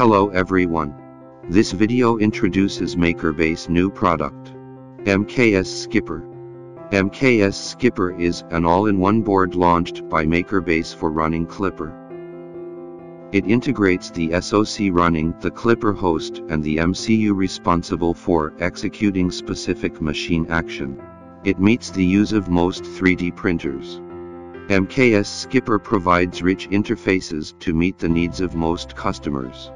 Hello everyone. This video introduces MakerBase new product. MKS SKIPR. MKS SKIPR is an all-in-one board launched by MakerBase for running Klipper. It integrates the SoC running the Klipper host and the MCU responsible for executing specific machine action. It meets the use of most 3D printers. MKS SKIPR provides rich interfaces to meet the needs of most customers.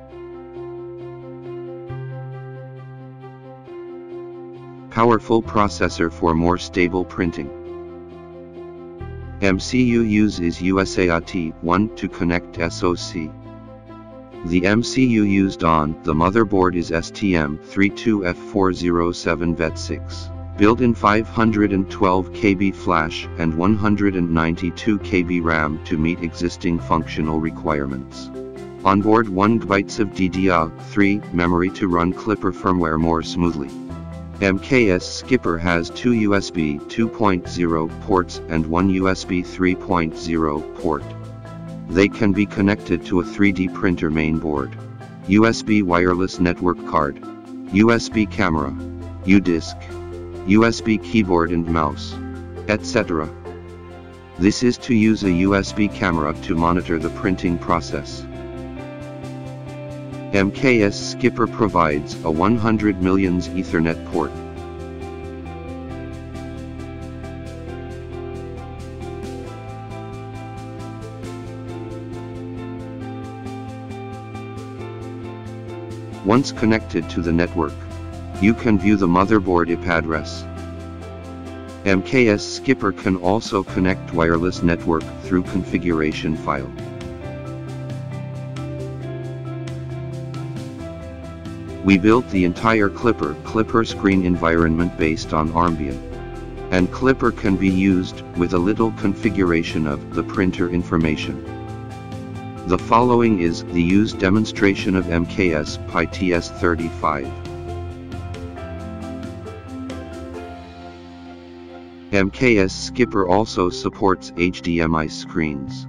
Powerful processor for more stable printing. MCU uses USART1 to connect SoC. The MCU used on the motherboard is STM32F407 VET6 built in 512 KB flash and 192 KB RAM to meet existing functional requirements. Onboard 1 GB of DDR3 memory to run Klipper firmware more smoothly. MKS SKIPR has two USB 2.0 ports and one USB 3.0 port. They can be connected to a 3D printer mainboard, USB wireless network card, USB camera, U-Disk, USB keyboard and mouse, etc. This is to use a USB camera to monitor the printing process. MKS SKIPR provides a 100 millions Ethernet port. Once connected to the network, you can view the motherboard IP address. MKS SKIPR can also connect wireless network through configuration file. We built the entire Klipper Clipper screen environment based on Armbian. And Klipper can be used with a little configuration of the printer information. The following is the used demonstration of MKS Pi TS35. MKS SKIPR also supports HDMI screens.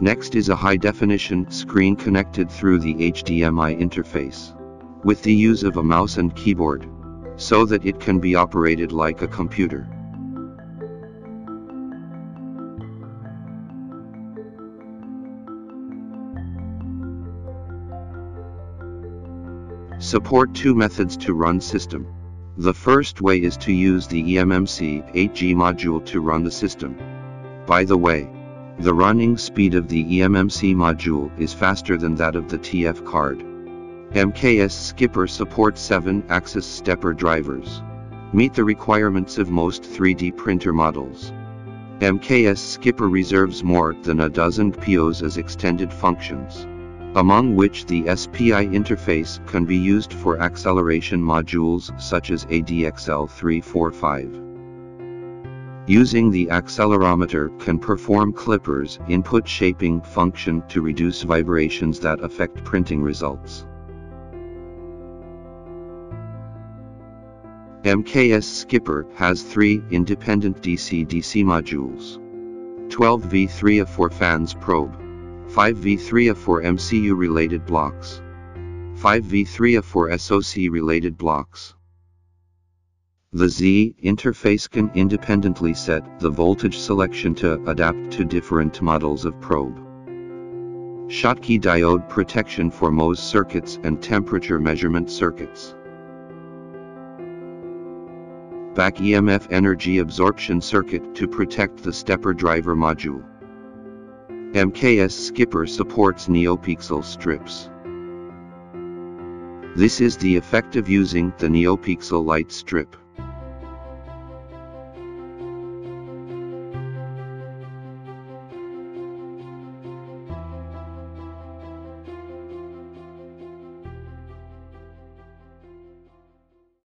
Next is a high-definition screen connected through the HDMI interface. With the use of a mouse and keyboard. So that it can be operated like a computer. Support two methods to run system. The first way is to use the eMMC 8G module to run the system. By the way, the running speed of the eMMC module is faster than that of the TF card. MKS SKIPR supports 7-axis stepper drivers. Meet the requirements of most 3D printer models. MKS SKIPR reserves more than a dozen POs as extended functions among which the SPI interface can be used for acceleration modules such as ADXL345. Using the accelerometer can perform Klipper's input shaping function to reduce vibrations that affect printing results. MKS SKIPR has three independent DC-DC modules. 12V3 for fans probe. 5v3 for MCU related blocks. 5v3 for SoC related blocks. The Z interface can independently set the voltage selection to adapt to different models of probe. Schottky diode protection for MOS circuits and temperature measurement circuits. Back EMF energy absorption circuit to protect the stepper driver module. MKS SKIPR supports NeoPixel strips. This is the effect of using the NeoPixel light strip.